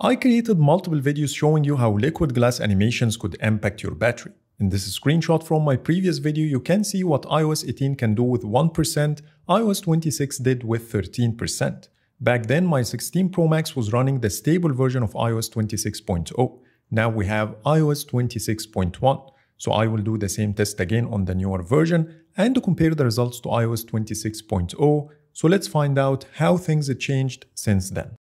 I created multiple videos showing you how liquid glass animations could impact your battery. In this screenshot from my previous video, you can see what iOS 18 can do with 1%, iOS 26 did with 13%. Back then, my 16 Pro Max was running the stable version of iOS 26.0. Now we have iOS 26.1. So I will do the same test again on the newer version and to compare the results to iOS 26.0. So let's find out how things have changed since then.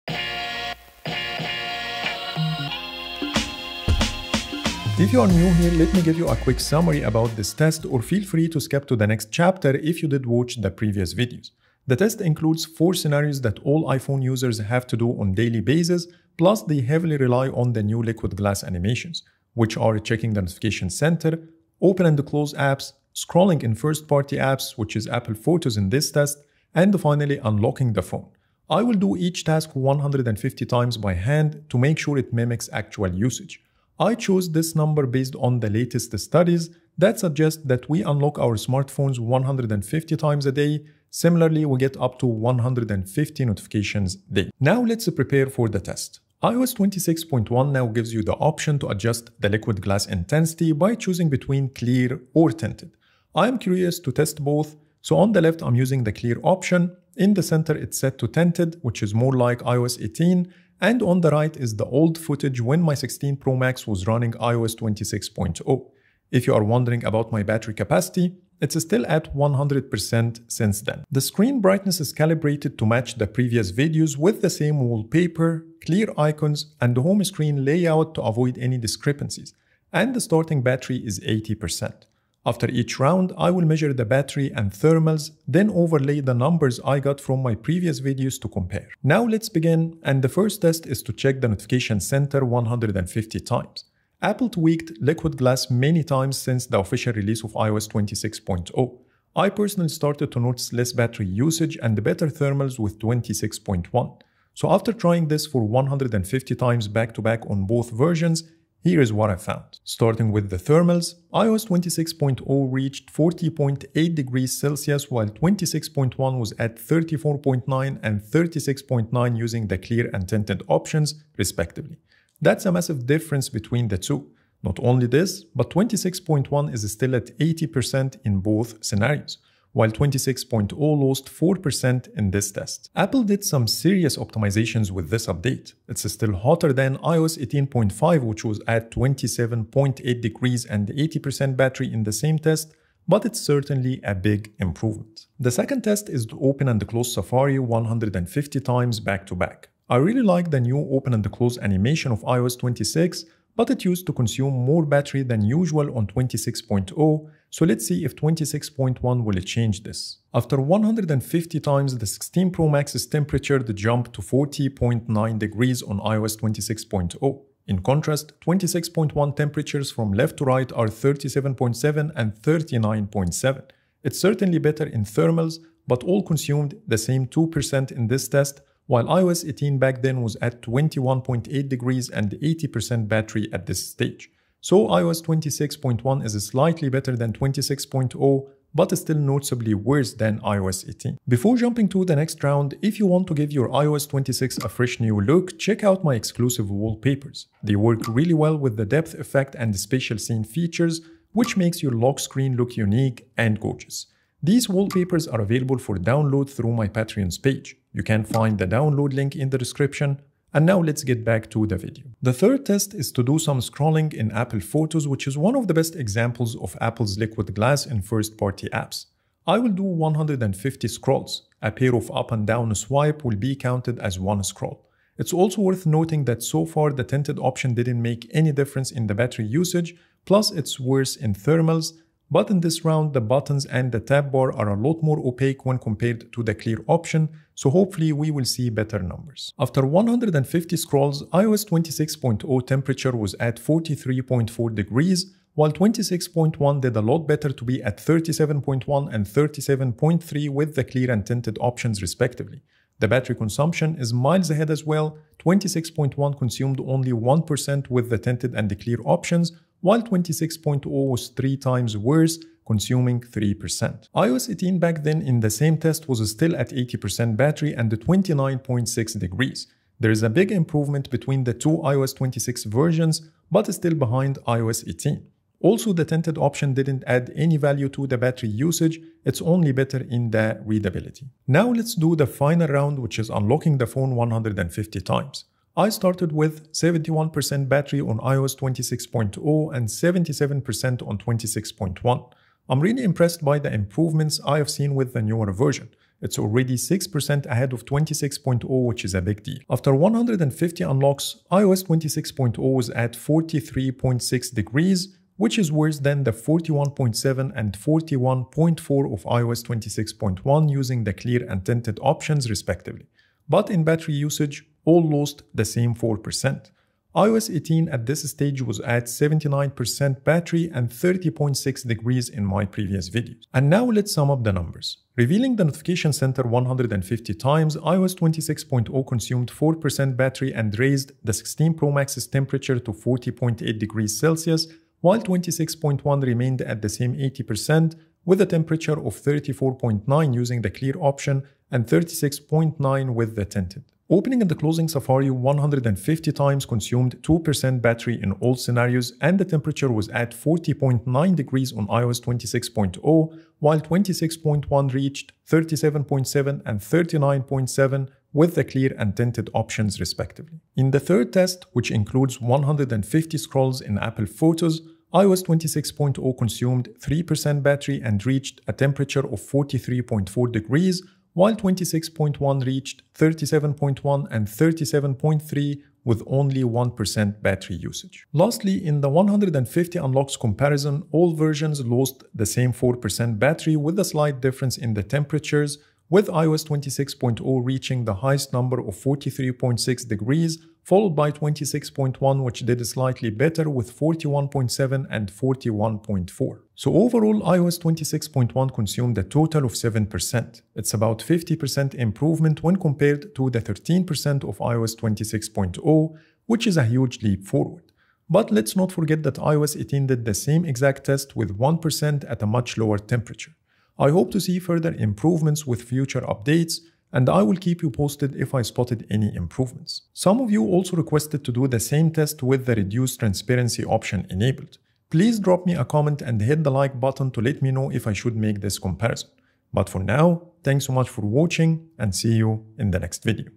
If you are new here, let me give you a quick summary about this test or feel free to skip to the next chapter if you did watch the previous videos. The test includes four scenarios that all iPhone users have to do on daily basis, plus they heavily rely on the new liquid glass animations which are checking the notification center, open and close apps, scrolling in first-party apps, which is Apple Photos in this test, and finally unlocking the phone. I will do each task 150 times by hand to make sure it mimics actual usage. I chose this number based on the latest studies that suggest that we unlock our smartphones 150 times a day. Similarly, we get up to 150 notifications a day. Now let's prepare for the test iOS 26.1 now gives you the option to adjust the liquid glass intensity by choosing between clear or tinted. I am curious to test both, so on the left I'm using the clear option, in the center it's set to tinted, which is more like iOS 18, and on the right is the old footage when my 16 Pro Max was running iOS 26.0. If you are wondering about my battery capacity, it's still at 100% since then. The screen brightness is calibrated to match the previous videos with the same wallpaper, clear icons, and the home screen layout to avoid any discrepancies. And the starting battery is 80%. After each round, I will measure the battery and thermals, then overlay the numbers I got from my previous videos to compare. Now let's begin, and the first test is to check the notification center 150 times. Apple tweaked Liquid Glass many times since the official release of iOS 26.0. I personally started to notice less battery usage and better thermals with 26.1. So after trying this for 150 times back to back on both versions, here is what I found. Starting with the thermals, iOS 26.0 reached 40.8 degrees Celsius while 26.1 was at 34.9 and 36.9 using the clear and tinted options respectively. That's a massive difference between the two. Not only this, but 26.1 is still at 80% in both scenarios, while 26.0 lost 4% in this test. Apple did some serious optimizations with this update. It's still hotter than iOS 18.5, which was at 27.8 degrees and 80% battery in the same test, but it's certainly a big improvement. The second test is to open and close Safari 150 times back to back. I really like the new open and close animation of iOS 26, but it used to consume more battery than usual on 26.0, so let's see if 26.1 will change this. After 150 times, the 16 Pro Max's temperature jumped to 40.9 degrees on iOS 26.0. In contrast, 26.1 temperatures from left to right are 37.7 and 39.7. It's certainly better in thermals, but all consumed the same 2% in this test, while iOS 18 back then was at 21.8 degrees and 80% battery at this stage. So iOS 26.1 is slightly better than 26.0, but still noticeably worse than iOS 18. Before jumping to the next round, if you want to give your iOS 26 a fresh new look, check out my exclusive wallpapers. They work really well with the depth effect and the spatial scene features, which makes your lock screen look unique and gorgeous. These wallpapers are available for download through my Patreon's page. You can find the download link in the description. And now let's get back to the video. The third test is to do some scrolling in Apple Photos, which is one of the best examples of Apple's liquid glass in first-party apps. I will do 150 scrolls. A pair of up and down swipe will be counted as one scroll. It's also worth noting that so far the tinted option didn't make any difference in the battery usage, plus it's worse in thermals, but in this round, the buttons and the tab bar are a lot more opaque when compared to the clear option, so hopefully we will see better numbers. After 150 scrolls, iOS 26.0 temperature was at 43.4 degrees, while 26.1 did a lot better to be at 37.1 and 37.3 with the clear and tinted options respectively. The battery consumption is miles ahead as well, 26.1 consumed only 1% with the tinted and the clear options, while 26.0 was 3 times worse, consuming 3%. iOS 18 back then in the same test was still at 80% battery and 29.6 degrees. There is a big improvement between the two iOS 26 versions, but still behind iOS 18. Also, the tinted option didn't add any value to the battery usage, it's only better in the readability. Now let's do the final round, which is unlocking the phone 150 times. I started with 71% battery on iOS 26.0 and 77% on 26.1. I'm really impressed by the improvements I have seen with the newer version. It's already 6% ahead of 26.0, which is a big deal. After 150 unlocks, iOS 26.0 was at 43.6 degrees, which is worse than the 41.7 and 41.4 of iOS 26.1 using the clear and tinted options respectively. But in battery usage, all lost the same 4% iOS 18 at this stage was at 79% battery and 30.6 degrees in my previous videos. And now let's sum up the numbers. Revealing the notification center 150 times, iOS 26.0 consumed 4% battery and raised the 16 Pro Max's temperature to 40.8 degrees Celsius, while 26.1 remained at the same 80% with a temperature of 34.9 using the clear option and 36.9 with the tinted. Opening and the closing Safari 150 times consumed 2% battery in all scenarios and the temperature was at 40.9 degrees on iOS 26.0 while 26.1 reached 37.7 and 39.7 with the clear and tinted options respectively. In the third test, which includes 150 scrolls in Apple Photos, iOS 26.0 consumed 3% battery and reached a temperature of 43.4 degrees while 26.1 reached 37.1 and 37.3 with only 1% battery usage. Lastly, in the 150 unlocks comparison, all versions lost the same 4% battery with a slight difference in the temperatures with iOS 26.0 reaching the highest number of 43.6 degrees, followed by 26.1 which did slightly better with 41.7 and 41.4. So overall, iOS 26.1 consumed a total of 7%. It's about 50% improvement when compared to the 13% of iOS 26.0, which is a huge leap forward. But let's not forget that iOS 18 did the same exact test with 1% at a much lower temperature. I hope to see further improvements with future updates, and I will keep you posted if I spotted any improvements. Some of you also requested to do the same test with the reduced transparency option enabled. Please drop me a comment and hit the like button to let me know if I should make this comparison. But for now, thanks so much for watching and see you in the next video.